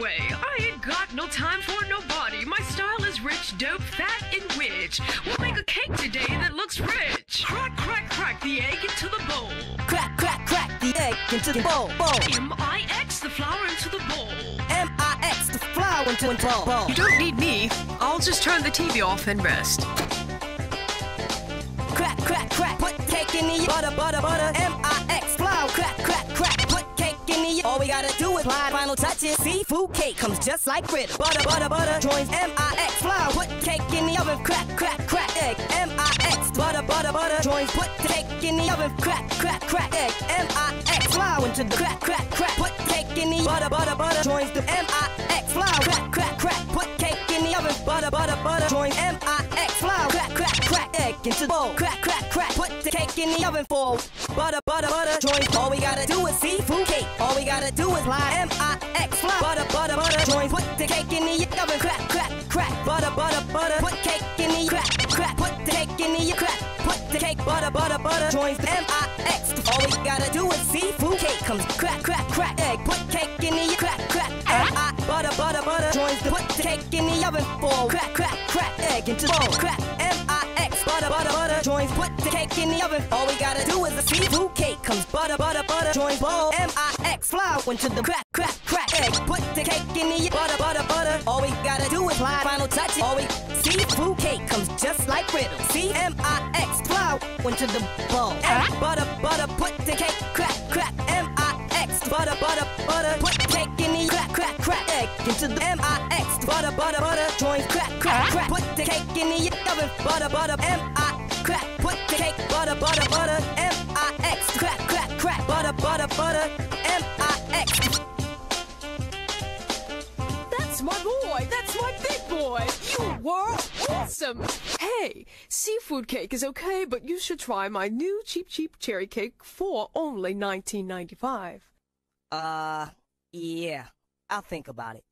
way. I ain't got no time for nobody. My style is rich, dope, fat, and rich. We'll make a cake today that looks rich. Crack, crack, crack the egg into the bowl. Crack, crack, crack the egg into the bowl. bowl. M-I-X the flour into the bowl. M-I-X the flour into the bowl. You don't need me. I'll just turn the TV off and rest. Crack, crack, crack. Put cake in the butter, butter, butter. M-I-X do is apply final touches. Seafood cake comes just like grit. Butter, butter, butter. Joins M-I-X flour. Put cake in the oven. Crack, crack, crack. Egg. M-I-X butter, butter, butter. Joins. Put cake in the oven. Crack, crack, crack. Egg. M-I-X flour into the crack, crack, crack. Put cake in the butter, butter, butter. Joins the M-I-X flour. Crack, crack, crack. Put cake in the oven. Butter, butter, butter. Joins M-I-X flour. Crack, crack, crack. Egg into the bowl. Crack, crack, crack. Put the cake in the oven for butter, butter, butter. Joins. All we gotta do is seafood gotta do is lie. M-I-X flour. Butter, butter, butter. Joins. Put the cake in the oven. Crack, crack, crack. Butter, butter, butter. Put cake in the crack, crack. Put the cake in the crack. Put the cake butter, butter, butter. Joins the M-I-X. All we gotta do is seafood cake comes crack, crack, crack. Egg. Put cake in the crack, crack. M-I butter, butter, butter. Joins the put the cake in the oven for crack, crack, crack. Egg into bowl. Crack. M-I-X. Butter, butter, butter. Joins. Put the cake in the oven. All we gotta do is a seafood cake comes butter, butter, butter. Joins bowl. M-I-X. Flour into the crack, crack, crack. Egg. Put the cake in the butter, butter, butter. All we gotta do is lie. Final touch. All we seafood cake comes just like griddle. C-M-I-X. Flour into the bowl. Egg. Butter, butter. Put the cake, crack, crack. M-I-X. Butter, butter, butter. Put the cake in the crack, crack, crack. Egg into the M-I-X. Butter, butter, butter. Joins crack, crack, crack. Put the cake in the oven. Butter, butter. M-I crack. Put the cake. Butter, butter, butter. M-I-X. Crack, crack, crack. Butter, butter, butter. Awesome. Hey, seafood cake is okay, but you should try my new cheap, cheap cherry cake for only 19.95. Uh, yeah. I'll think about it.